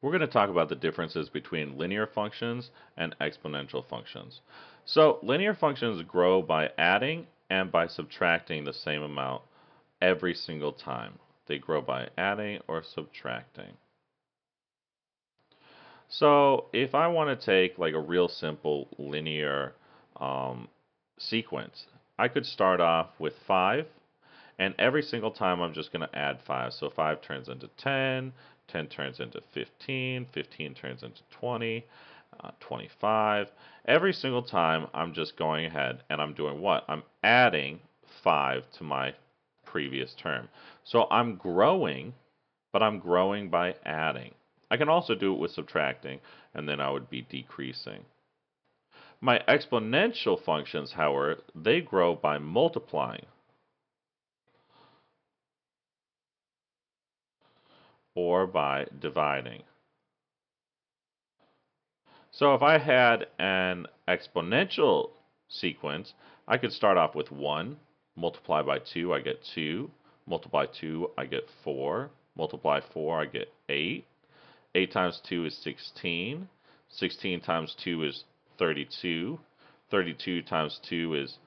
we're going to talk about the differences between linear functions and exponential functions. So linear functions grow by adding and by subtracting the same amount every single time. They grow by adding or subtracting. So if I want to take like a real simple linear um, sequence, I could start off with 5 and every single time I'm just going to add 5. So 5 turns into 10, 10 turns into 15, 15 turns into 20, uh, 25. Every single time I'm just going ahead and I'm doing what? I'm adding 5 to my previous term. So I'm growing, but I'm growing by adding. I can also do it with subtracting, and then I would be decreasing. My exponential functions, however, they grow by multiplying. Or by dividing. So if I had an exponential sequence, I could start off with 1, multiply by 2, I get 2, multiply 2, I get 4, multiply 4, I get 8, 8 times 2 is 16, 16 times 2 is 32, 32 times 2 is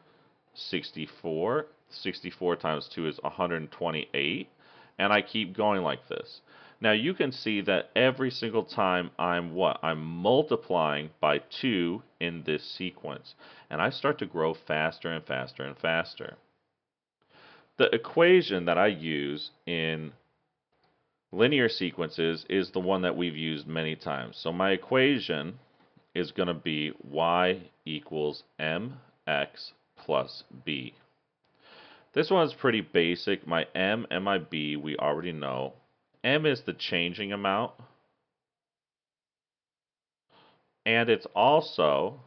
64, 64 times 2 is 128, and I keep going like this. Now you can see that every single time I'm what? I'm multiplying by 2 in this sequence. And I start to grow faster and faster and faster. The equation that I use in linear sequences is the one that we've used many times. So my equation is going to be y equals mx plus b. This one's pretty basic. My m and my b we already know. M is the changing amount. And it's also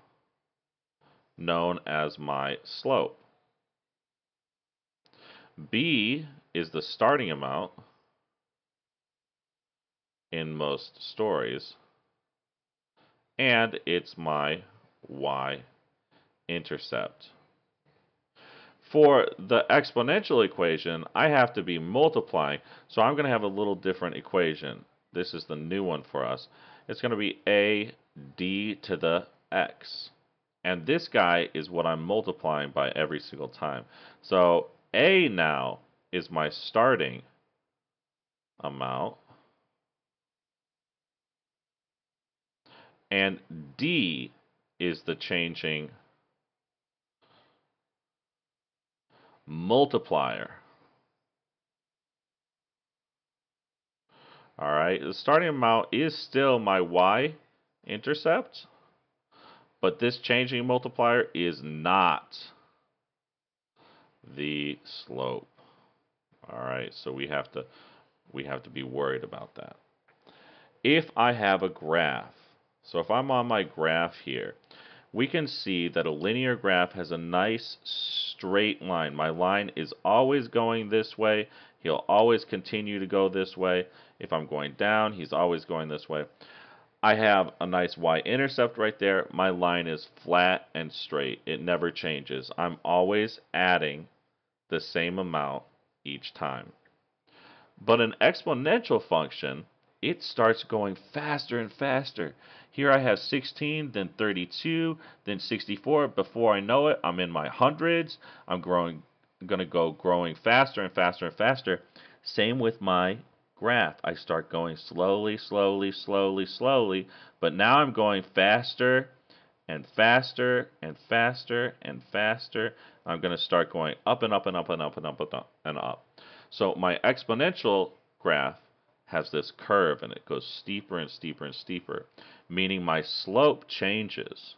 known as my slope. B is the starting amount in most stories. And it's my y-intercept. For the exponential equation, I have to be multiplying, so I'm going to have a little different equation. This is the new one for us. It's going to be a d to the x. And this guy is what I'm multiplying by every single time. So a now is my starting amount. And d is the changing multiplier. All right, the starting amount is still my y-intercept, but this changing multiplier is not the slope. All right, so we have to we have to be worried about that. If I have a graph, so if I'm on my graph here, we can see that a linear graph has a nice straight line. My line is always going this way. He'll always continue to go this way. If I'm going down, he's always going this way. I have a nice y-intercept right there. My line is flat and straight. It never changes. I'm always adding the same amount each time. But an exponential function, it starts going faster and faster. Here I have 16, then 32, then 64. Before I know it, I'm in my hundreds. I'm growing, going to go growing faster and faster and faster. Same with my graph. I start going slowly, slowly, slowly, slowly, but now I'm going faster and faster and faster and faster. I'm going to start going up and up and up and up and up and up and up. So my exponential graph has this curve and it goes steeper and steeper and steeper, meaning my slope changes.